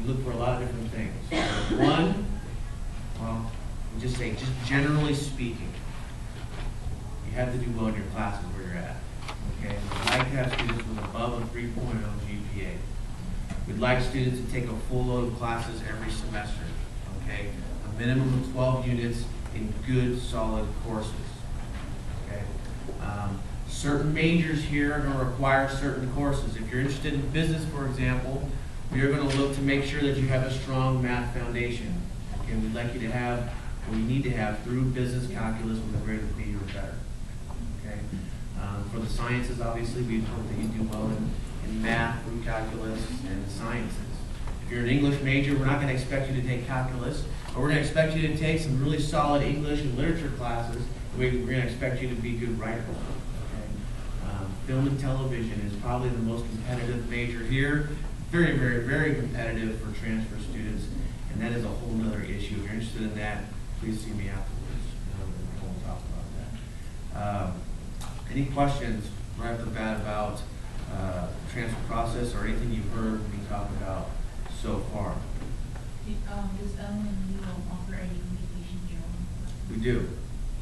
we look for a lot of different things. One, well, we just say, just generally speaking, you have to do well in your classes where you're at. Okay, we'd like to have students with above a 3.0 GPA. We'd like students to take a full load of classes every semester, okay? A minimum of 12 units in good, solid courses, okay? Um, Certain majors here are gonna require certain courses. If you're interested in business, for example, we are gonna look to make sure that you have a strong math foundation. Okay, we'd like you to have, or you need to have through business calculus with a grade of B or better, okay? Um, For the sciences, obviously, we hope that you do well in, in math, through calculus, and the sciences. If you're an English major, we're not gonna expect you to take calculus, but we're gonna expect you to take some really solid English and literature classes. We, we're gonna expect you to be good writers, okay? Um, Film and television is probably the most competitive major here, very, very, very competitive for transfer students, and that is a whole nother issue. If you're interested in that, please see me afterwards, we'll talk about that. Um, any questions right off the bat about uh, transfer process or anything you've heard me talk about so far? Um, does LMU offer any communication journal? We do.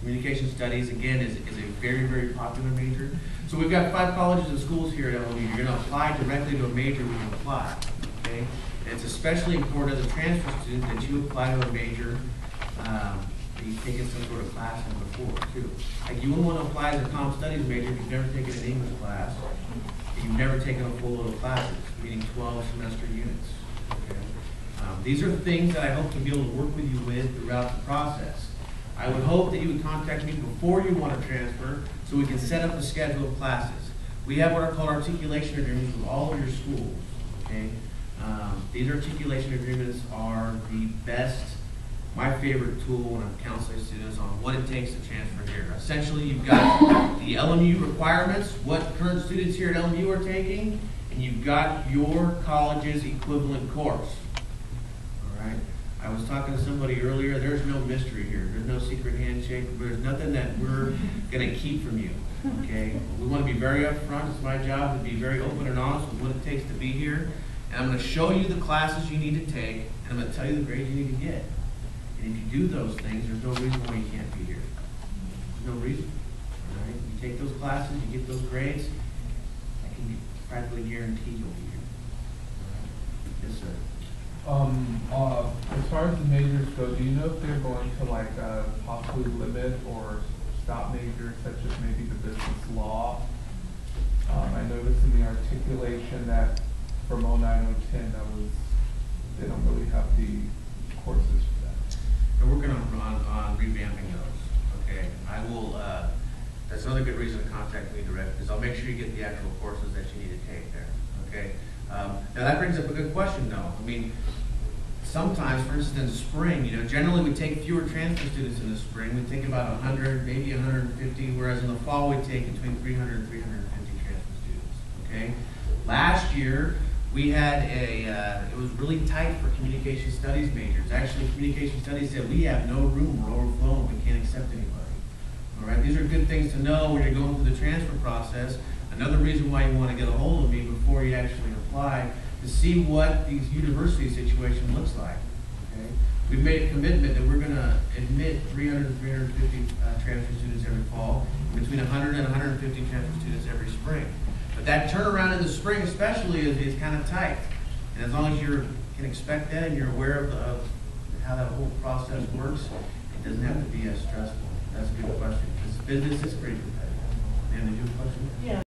Communication studies, again, is, is a very, very popular major. So we've got five colleges and schools here at LMU. You're gonna apply directly to a major when you apply, okay? And it's especially important as a transfer student that you apply to a major, um, that you've taken some sort of class in before, too. Like, you wouldn't wanna apply as a comm studies major if you've never taken an English class, you've never taken a full load of classes, meaning twelve semester units, okay? Um, These are things that I hope to be able to work with you with throughout the process. I would hope that you would contact me before you want to transfer, so we can set up a schedule of classes. We have what are called articulation agreements with all of your schools, okay? Um, These articulation agreements are the best, my favorite tool when I'm counseling students on what it takes to transfer here. Essentially, you've got the LMU requirements, what current students here at LMU are taking, and you've got your college's equivalent course. All right. I was talking to somebody earlier, there's no mystery here. There's no secret handshake. There's nothing that we're gonna keep from you, okay? We wanna be very upfront. It's my job to be very open and honest with what it takes to be here. And I'm gonna show you the classes you need to take, and I'm gonna tell you the grades you need to get. And if you do those things, there's no reason why you can't be here. There's no reason, all right? You take those classes, you get those grades, I can practically guarantee you'll be here. All right? Yes, sir. Um, uh, as far as the majors go, do you know if they're going to like, uh, possibly limit or stop majors such as maybe the business law? Um, I noticed in the articulation that from oh nine oh ten, that was, they don't really have the courses for that. And we're working on, on, on revamping those, okay? I will, uh, that's another good reason to contact me direct, because I'll make sure you get the actual courses that you need to take there, okay? Um, now, that brings up a good question, though. I mean, sometimes, for instance, in the spring, you know, generally we take fewer transfer students in the spring. We take about hundred, maybe hundred and fifty, whereas in the fall, we take between 300 and 350 transfer students, okay? Last year, we had a, uh, it was really tight for communication studies majors. Actually, communication studies said, we have no room, we're overflowing, we can't accept anybody. All right, these are good things to know when you're going through the transfer process. Another reason why you want to get a hold of me before you actually apply, to see what these university situation looks like, okay? We've made a commitment that we're gonna admit 300 to 350 uh, transfer students every fall, between 100 and 150 transfer students every spring. But that turnaround in the spring especially is, is kind of tight. And as long as you can expect that and you're aware of, the- of how that whole process works, it doesn't have to be as stressful. That's a good question, because business is pretty competitive. And did you have a question? Yeah,